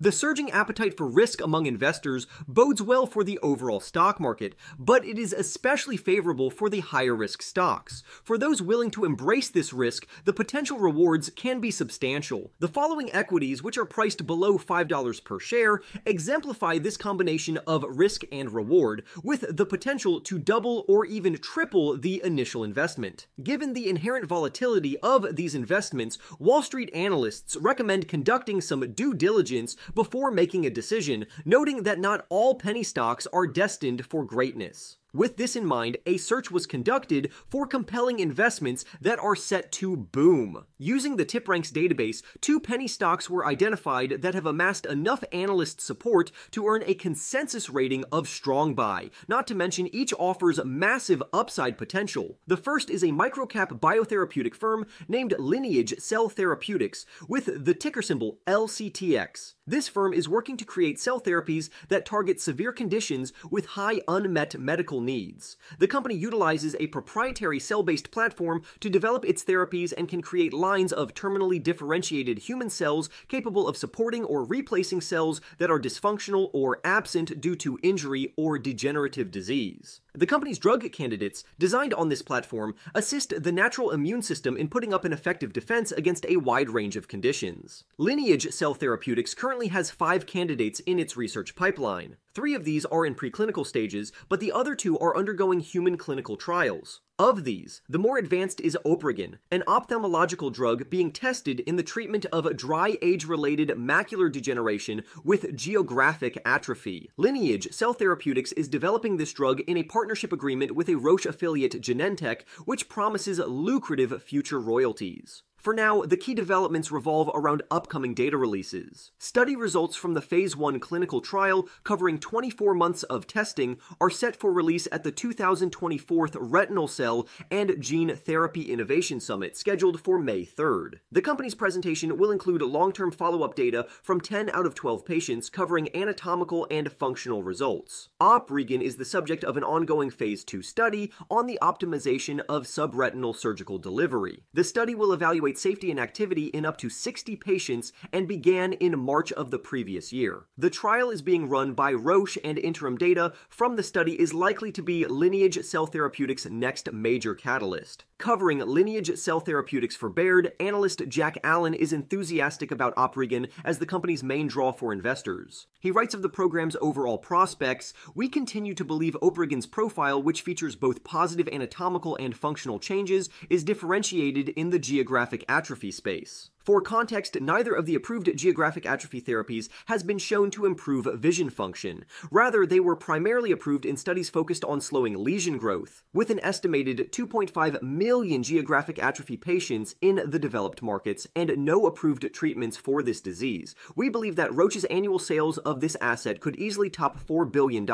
The surging appetite for risk among investors bodes well for the overall stock market, but it is especially favorable for the higher risk stocks. For those willing to embrace this risk, the potential rewards can be substantial. The following equities, which are priced below $5 per share, exemplify this combination of risk and reward, with the potential to double or even triple the initial investment. Given the inherent volatility of these investments, Wall Street analysts recommend conducting some due diligence before making a decision, noting that not all penny stocks are destined for greatness. With this in mind, a search was conducted for compelling investments that are set to boom. Using the TipRanks database, two penny stocks were identified that have amassed enough analyst support to earn a consensus rating of strong buy, not to mention each offers massive upside potential. The first is a microcap biotherapeutic firm named Lineage Cell Therapeutics with the ticker symbol LCTX. This firm is working to create cell therapies that target severe conditions with high unmet medical needs. The company utilizes a proprietary cell based platform to develop its therapies and can create lines of terminally differentiated human cells capable of supporting or replacing cells that are dysfunctional or absent due to injury or degenerative disease. The company's drug candidates, designed on this platform, assist the natural immune system in putting up an effective defense against a wide range of conditions. Lineage Cell Therapeutics currently has five candidates in its research pipeline. Three of these are in preclinical stages, but the other two are undergoing human clinical trials. Of these, the more advanced is OpRegen, an ophthalmological drug being tested in the treatment of dry age related macular degeneration with geographic atrophy. Lineage Cell Therapeutics is developing this drug in a partnership agreement with a Roche affiliate Genentech, which promises lucrative future royalties. For now, the key developments revolve around upcoming data releases. Study results from the Phase 1 clinical trial, covering 24 months of testing, are set for release at the 2024 Retinal Cell and Gene Therapy Innovation Summit, scheduled for May 3rd. The company's presentation will include long term follow up data from 10 out of 12 patients, covering anatomical and functional results. OpRegen is the subject of an ongoing Phase 2 study on the optimization of subretinal surgical delivery. The study will evaluate safety and activity in up to 60 patients and began in March of the previous year. The trial is being run by Roche, and interim data from the study is likely to be Lineage Cell Therapeutics' next major catalyst. Covering Lineage Cell Therapeutics for Baird, analyst Jack Allen is enthusiastic about OpRegen as the company's main draw for investors. He writes of the program's overall prospects We continue to believe OpRegen's profile, which features both positive anatomical and functional changes, is differentiated in the geographic atrophy space. For context, neither of the approved geographic atrophy therapies has been shown to improve vision function. Rather, they were primarily approved in studies focused on slowing lesion growth. With an estimated 2.5 million geographic atrophy patients in the developed markets and no approved treatments for this disease, we believe that Roche's annual sales of this asset could easily top $4 billion,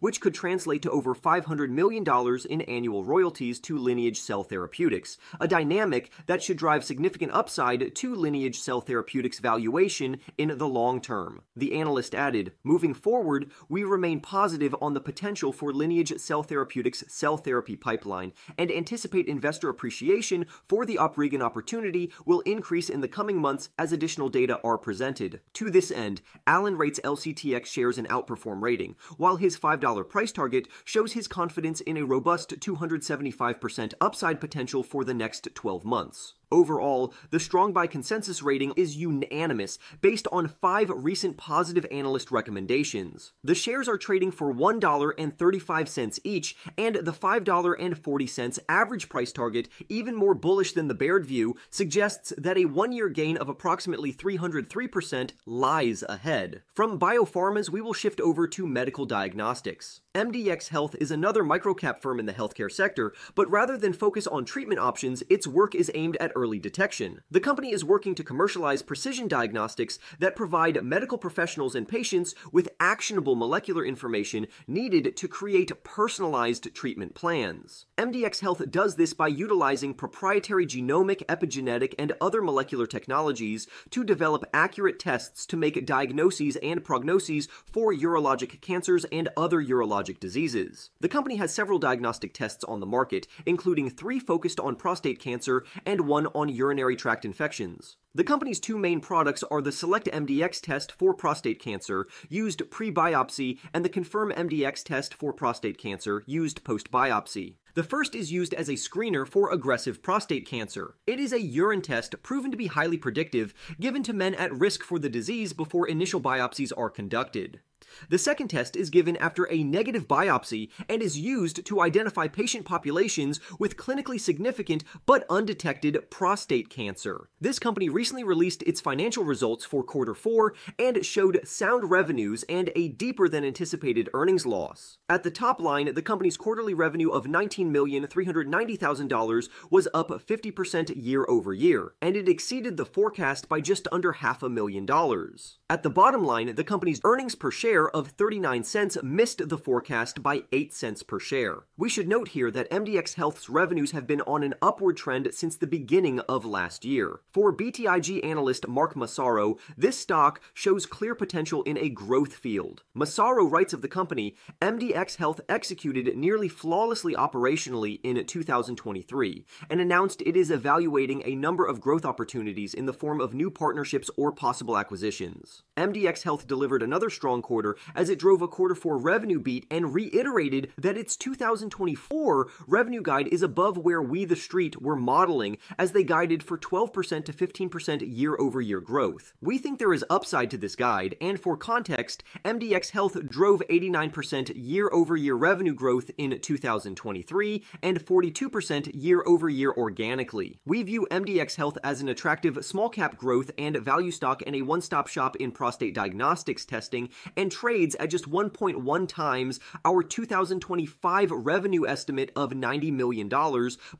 which could translate to over $500 million in annual royalties to Lineage Cell Therapeutics, a dynamic that should drive significant upside to Lineage Cell Therapeutics valuation in the long term. The analyst added, Moving forward, we remain positive on the potential for Lineage Cell Therapeutics' cell therapy pipeline and anticipate investor appreciation for the OpRegen opportunity will increase in the coming months as additional data are presented. To this end, Allen rates LCTX shares an outperform rating, while his $5 price target shows his confidence in a robust 275% upside potential for the next 12 months. Overall, the strong buy consensus rating is unanimous based on five recent positive analyst recommendations. The shares are trading for $1.35 each, and the $5.40 average price target, even more bullish than the Baird view, suggests that a one year gain of approximately 303% lies ahead. From biopharmas, we will shift over to medical diagnostics. MDX Health is another microcap firm in the healthcare sector, but rather than focus on treatment options, its work is aimed at early detection. The company is working to commercialize precision diagnostics that provide medical professionals and patients with actionable molecular information needed to create personalized treatment plans. MDX Health does this by utilizing proprietary genomic, epigenetic, and other molecular technologies to develop accurate tests to make diagnoses and prognoses for urologic cancers and other urologic diseases. The company has several diagnostic tests on the market, including three focused on prostate cancer and one on urinary tract infections. The company's two main products are the Select MDX test for prostate cancer, used pre biopsy, and the Confirm MDX test for prostate cancer, used post biopsy. The first is used as a screener for aggressive prostate cancer. It is a urine test proven to be highly predictive, given to men at risk for the disease before initial biopsies are conducted. The second test is given after a negative biopsy and is used to identify patient populations with clinically significant but undetected prostate cancer. This company recently released its financial results for quarter 4 and showed sound revenues and a deeper than anticipated earnings loss. At the top line, the company's quarterly revenue of $19,390,000 was up 50% year over year, and it exceeded the forecast by just under half a million dollars. At the bottom line, the company's earnings per share of 39 cents missed the forecast by 8 cents per share. We should note here that MDX Health's revenues have been on an upward trend since the beginning of last year. For BTIG analyst Mark Massaro, this stock shows clear potential in a growth field. Massaro writes of the company, MDX Health executed nearly flawlessly operationally in 2023 and announced it is evaluating a number of growth opportunities in the form of new partnerships or possible acquisitions. MDX Health delivered another strong quarter as it drove a quarter four revenue beat and reiterated that its 2024 revenue guide is above where we, the street, were modeling as they guided for 12% to 15% year over year growth. We think there is upside to this guide, and for context, MDX Health drove 89% year over year revenue growth in 2023 and 42% year over year organically. We view MDX Health as an attractive small cap growth and value stock and a one stop shop in prostate diagnostics testing and trades at just 1.1 times our 2025 revenue estimate of $90 million,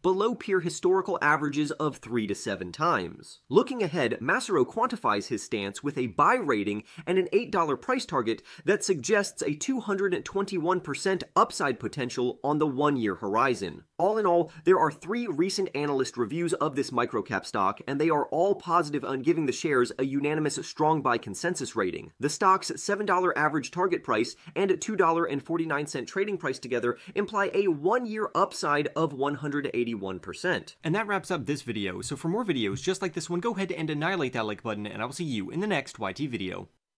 below peer historical averages of 3 to 7 times. Looking ahead, Massaro quantifies his stance with a buy rating and an $8 price target that suggests a 221% upside potential on the one year horizon. All in all, there are three recent analyst reviews of this microcap stock, and they are all positive on giving the shares a unanimous strong buy consensus rating. The stock's $7 average target price and $2.49 trading price together imply a one year upside of 181%. And that wraps up this video, so for more videos just like this one, go ahead and annihilate that like button, and I will see you in the next YT video.